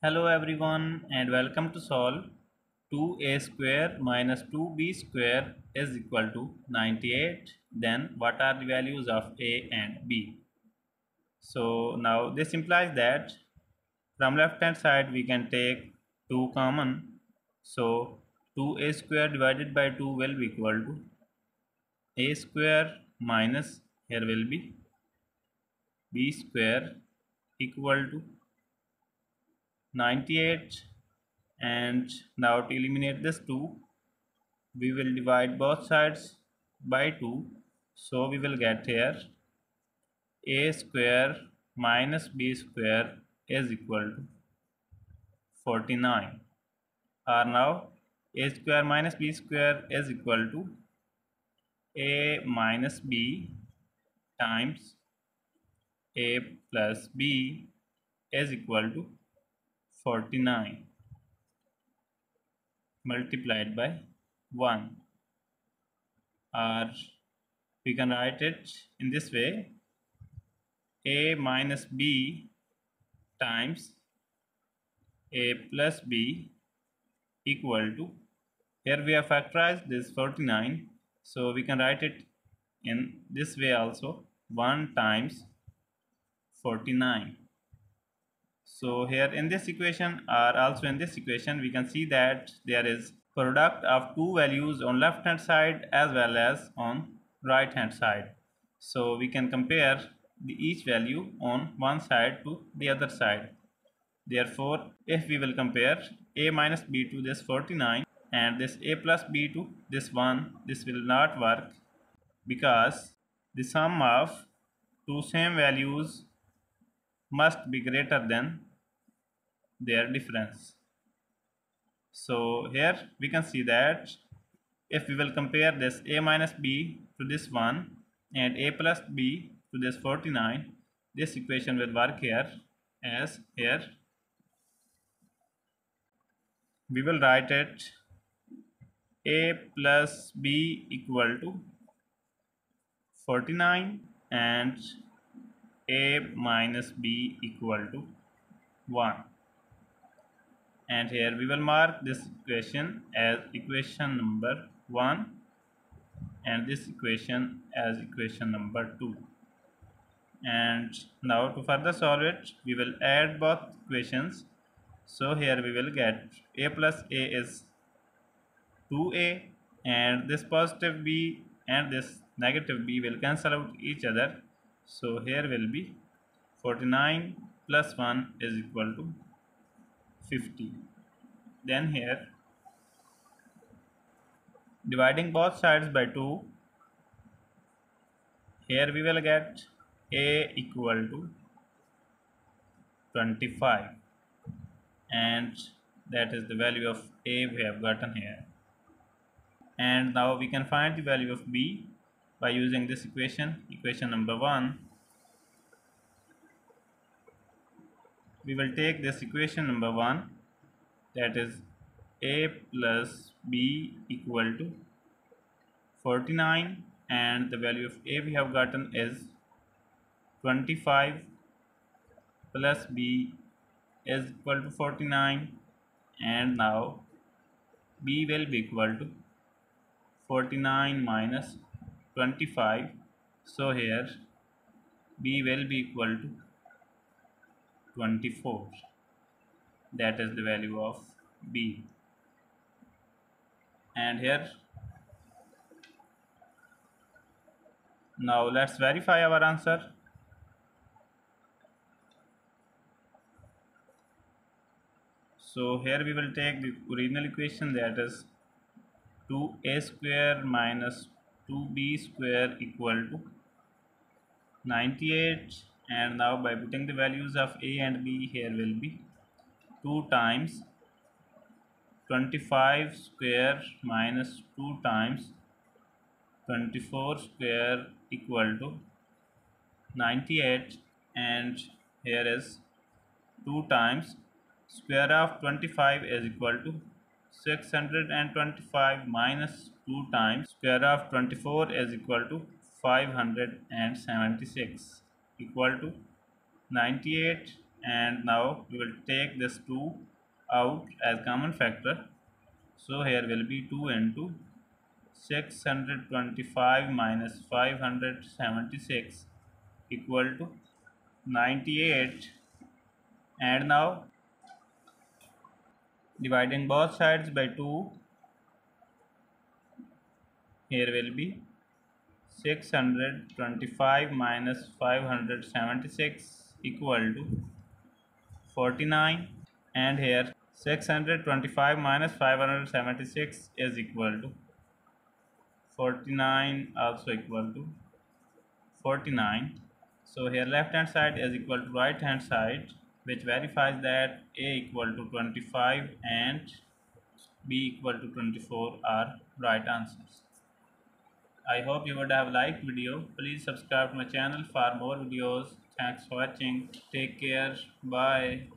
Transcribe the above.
Hello everyone and welcome to solve 2a square minus 2b square is equal to 98 then what are the values of a and b? So now this implies that from left hand side we can take 2 common. So 2a square divided by 2 will be equal to a square minus here will be b square equal to 98 and now to eliminate this 2 we will divide both sides by 2 so we will get here a square minus b square is equal to 49 or now a square minus b square is equal to a minus b times a plus b is equal to 49 multiplied by 1 or we can write it in this way. A minus b times a plus b equal to here we have factorized this 49 so we can write it in this way also. 1 times 49 so here in this equation or also in this equation we can see that there is product of two values on left hand side as well as on right hand side. So we can compare the each value on one side to the other side. Therefore if we will compare a minus b to this 49 and this a plus b to this one this will not work because the sum of two same values must be greater than their difference. So here we can see that if we will compare this a minus b to this one and a plus b to this 49 this equation will work here as here we will write it a plus b equal to 49 and a minus b equal to 1 and here we will mark this equation as equation number 1 and this equation as equation number 2 and now to further solve it we will add both equations. So here we will get a plus a is 2a and this positive b and this negative b will cancel out each other so here will be 49 plus 1 is equal to 50 then here dividing both sides by 2 here we will get a equal to 25 and that is the value of a we have gotten here. And now we can find the value of b by using this equation equation number 1 we will take this equation number 1 that is a plus b equal to 49 and the value of a we have gotten is 25 plus b is equal to 49 and now b will be equal to 49 minus 25 so here b will be equal to 24 that is the value of b. And here now let's verify our answer. So here we will take the original equation that is 2a square minus 2b square equal to 98 and now by putting the values of a and b here will be 2 times 25 square minus 2 times 24 square equal to 98 and here is 2 times square of 25 is equal to 625 minus 2 times square of 24 is equal to 576 equal to 98 and now we will take this 2 out as common factor. So here will be 2 into 625 minus 576 equal to 98 and now dividing both sides by 2 here will be 625 minus 576 equal to 49 and here 625 minus 576 is equal to 49 also equal to 49 so here left hand side is equal to right hand side which verifies that a equal to 25 and b equal to 24 are right answers. I hope you would have liked video. Please subscribe to my channel for more videos. Thanks for watching. Take care. Bye.